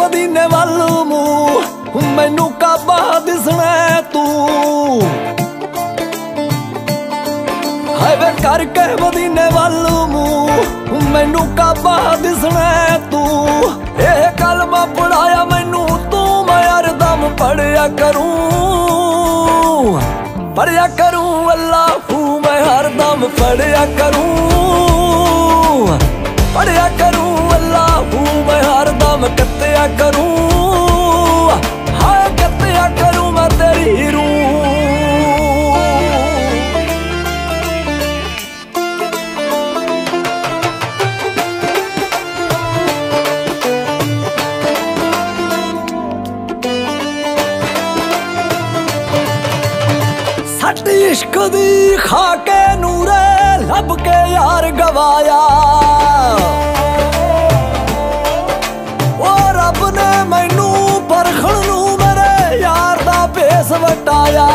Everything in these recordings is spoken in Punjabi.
ਮਦੀਨੇ ਵੱਲ ਮੂੰਹ। ਮੈਨੂੰ ਕਾਬਾ ਦਿਸਣਾ ਤੂੰ। ਹਾਏ ਕਰਕੇ ਮਦੀਨੇ ਵੱਲ ਮੂੰਹ। ਮੈਨੂੰ ਕਾਬਾ ਦਿਸਣਾ ਤੂੰ। ਇਹ ਕਲਮਾ ਪੜਾਇਆ ਮੈਨੂੰ ਤੂੰ ਮੈਂ ਅਰਦਮ ਪੜਿਆ ਕਰੂੰ। ਪੜਿਆ ਕਰੂੰ, ਅੱਲਾਹੂ ਮੈਂ ਹਰਦਮ ਪੜਿਆ ਕਰੂੰ। ਪੜਿਆ ਕਰੂੰ। ਸੱਟ ਇਸ਼ਕ ਦੀ ਖਾ ਕੇ ਨੂਰੇ ਲੱਭ ਕੇ ਯਾਰ ਗਵਾਇਆ। ਉਹ ਰੱਬ ਨੇ ਮੈਨੂੰ ਪਰਖਣ ਨੂੰ ਮੇਰੇ ਯਾਰ ਦਾ ਭੇਸ ਵਟਾਇਆ।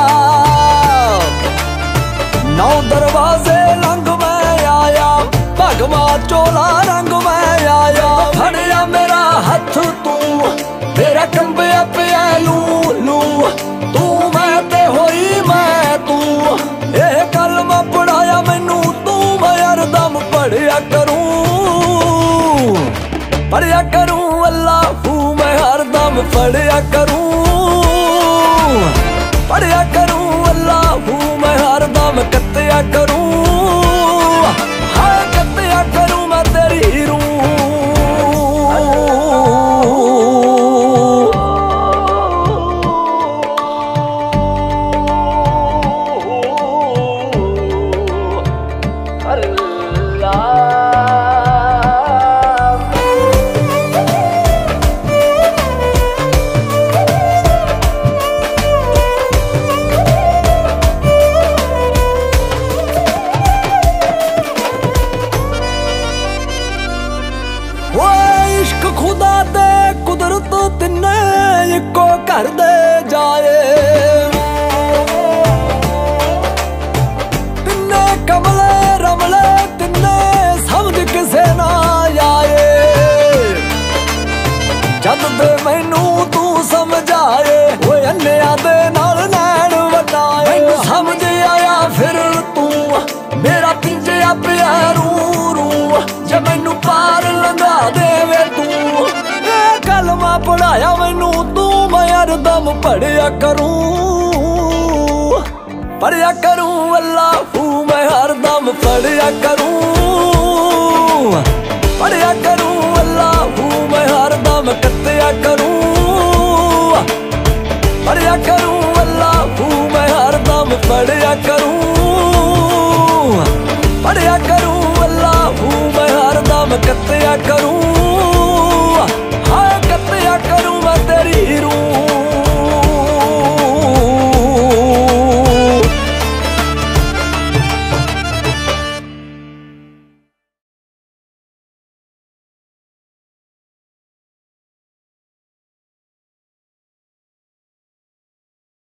ਨੌ ਦਰਵਾਜ਼ੇ ਲੰਘ ਮੈਂ ਆਇਆ, ਭਗਵਾ ਚੋਲਾ ਰੰਗ ਮੈਂ ਆਇਆ। ਫੜਿਆ ਮੇਰਾ ਹੱਥ ਤੂੰ, ਮੇਰਾ ਕੰਬਿਆ ਪੜਿਆ ਕਰੂੰ ਪੜਿਆ ਕਰੂੰ, ਅੱਲਾਹੂ, ਮੈਂ ਹਰਦਮ ਪੜਿਆ ਕਰੂੰ। ਪੜਿਆ ਕਰੂੰ, ਅੱਲਾਹੂ, ਮੈਂ ਹਰਦਮ ਕੱਤਿਆ ਕਰੂੰ। ਹਾਂ, ਕੱਤਿਆ ਕਰੂੰ ਮੈਂ ਤੇਰੀ ਰੂਹ ਓਏ ਘਰ ਦੇ ਜਾਏ। ਤਿੰਨੇ ਕਮਲੇ ਰਮਲੇ ਤਿੰਨੇ ਸਮਝ ਕਿਸੇ ਨਾ ਆਏ ਜਦ ਤੇ ਮੈਨੂੰ ਦਮ ਪੜਿਆ ਕਰੂੰ। ਪੜਿਆ ਕਰੂੰ ਅੱਲਾ ਅੱਲਾਹੂ ਮੈਂ ਹਰ ਦਮ ਪੜਿਆ ਕਰੂੰ। ਪੜਿਆ ਕਰੂੰ ਅੱਲਾਹੂ ਮੈਂ ਹਰ ਦਮ ਕੱਤਿਆ ਕਰੂੰ। ਪੜਿਆ ਕਰੂੰ ਅੱਲਾ ਅੱਲਾਹੂ ਮੈਂ ਹਰ ਦਮ ਪੜਿਆ ਕਰੂੰ। ਪੜਿਆ ਕਰੂੰ ਅੱਲਾ ਅੱਲਾਹੂ ਮੈਂ ਹਰ ਦਮ ਕੱਤਿਆ ਕਰੂੰ।